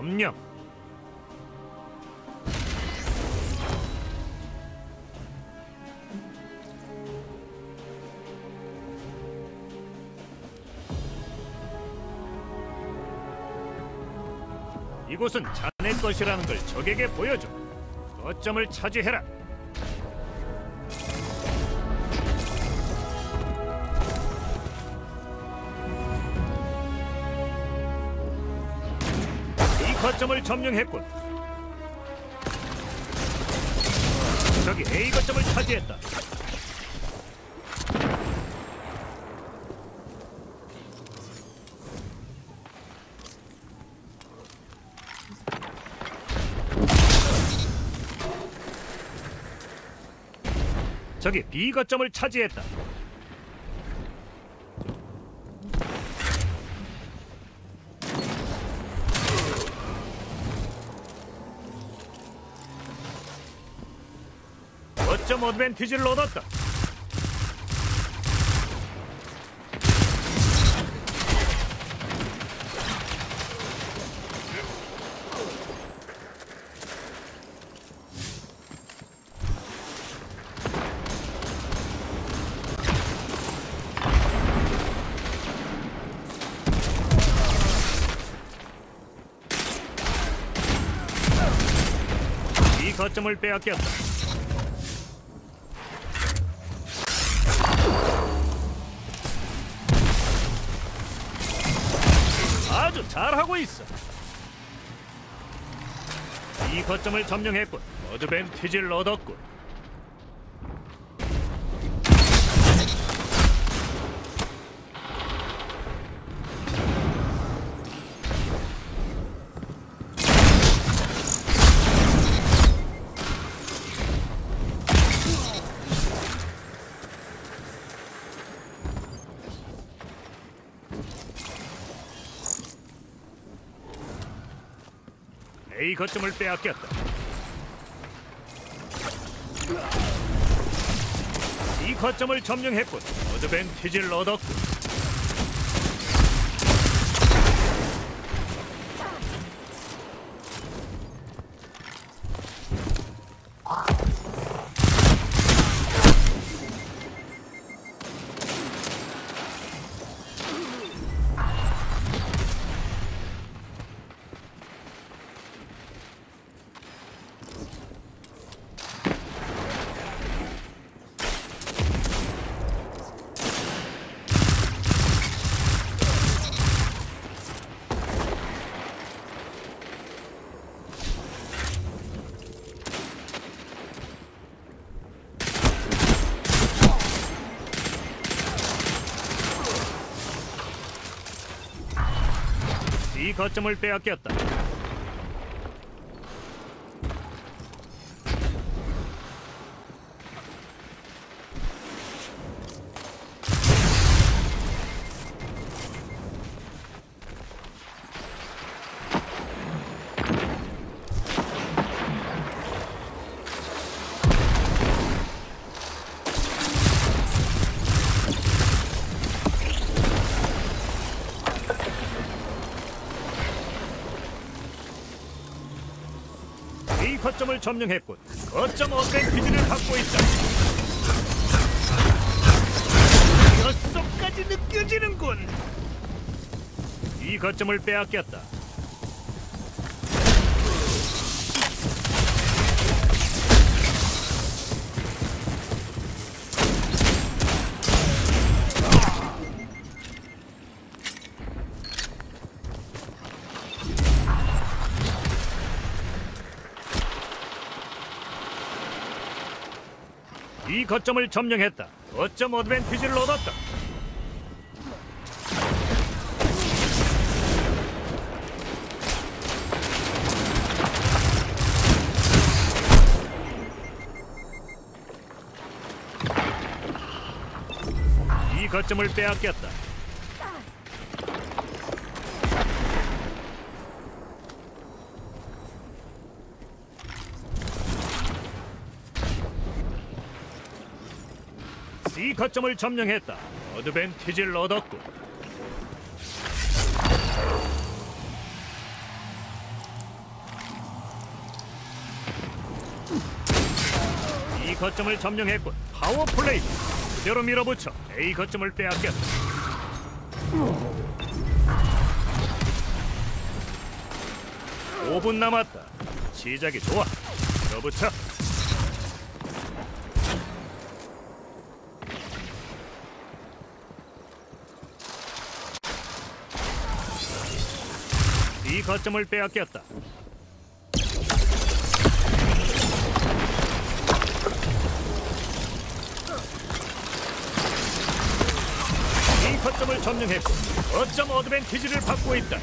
점령. 이곳은 자네 것이라는 걸 적에게 보여줘. 거점을 차지해라. 거점을 점령했군. 저기 A 거점을 차지했다. 저기 B 거점을 차지했다. 거점 어드밴티지를 얻었다. 이 거점을 빼앗겼다. 아주 잘하고 있어. 이 거점을 점령했군. 어드밴티지를 얻었군. A 거점을 빼앗겼다. 이 거점을 점령했군. 어드밴티지를 얻었군. 이 거점을 빼앗겼다. 거점을 점령했군. 거점 어드밴티지를 갖고 있다. 뼛속까지 느껴지는군. 이 거점을 빼앗겼다. 거점을 점령했다. 거점 어드밴티지를 얻었다. 이 거점을 빼앗겼다. C 거점을 점령했다. 어드밴티지를 얻었고. E 거점을 점령했군. 파워 플레이. 그대로 밀어붙여 A 거점을 빼앗겼다. 5분 남았다. 시작이 좋아. 밀어붙여. 이 거점을 빼앗겼다 이 거점을 점령했고 거점 어드밴티지를 받고 있다.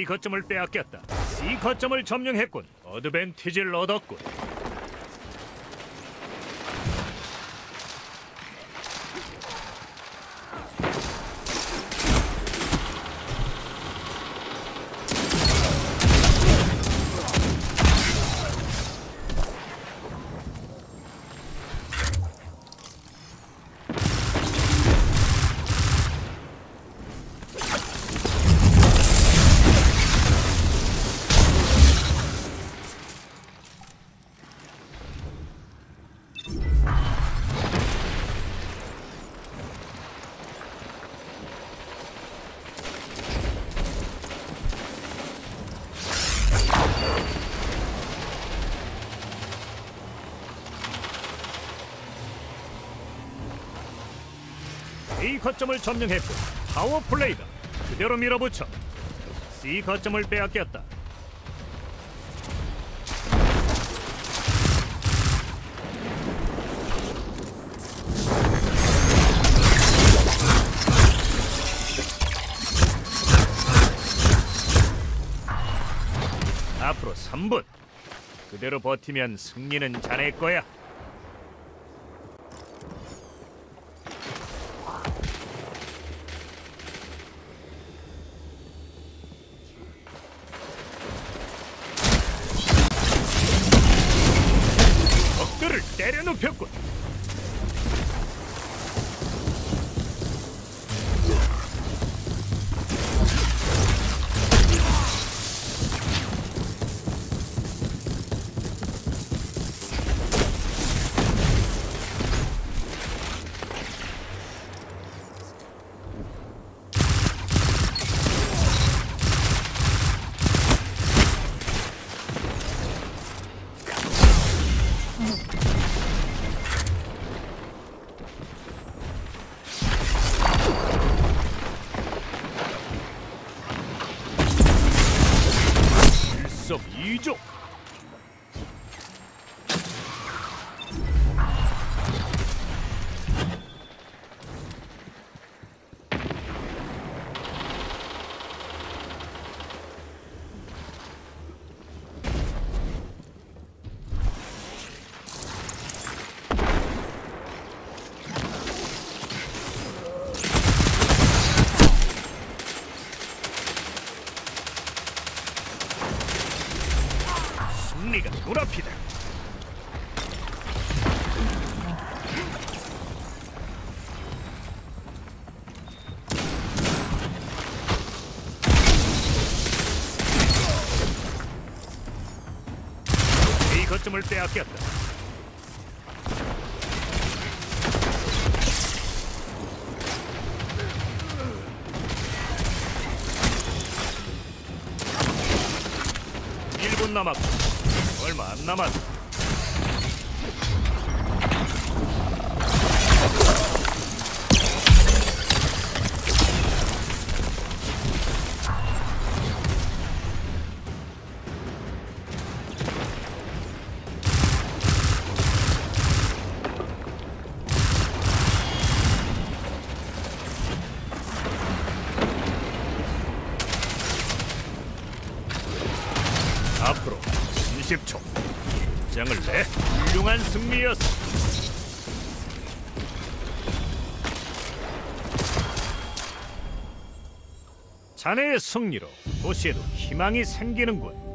A 거점을 빼앗겼다. C 거점을 점령했군. 어드밴티지를 얻었군. 거점을 점령했고 파워 플레이다. 그대로 밀어붙여. C 거점을 빼앗겼다. 앞으로 3분. 그대로 버티면 승리는 자네 거야. 일석 거점을 빼앗겼다. 일분 남았고 얼마 안 남았다. 훌륭한 승리였어. 자네의 승리로 도시에도 희망이 생기는군.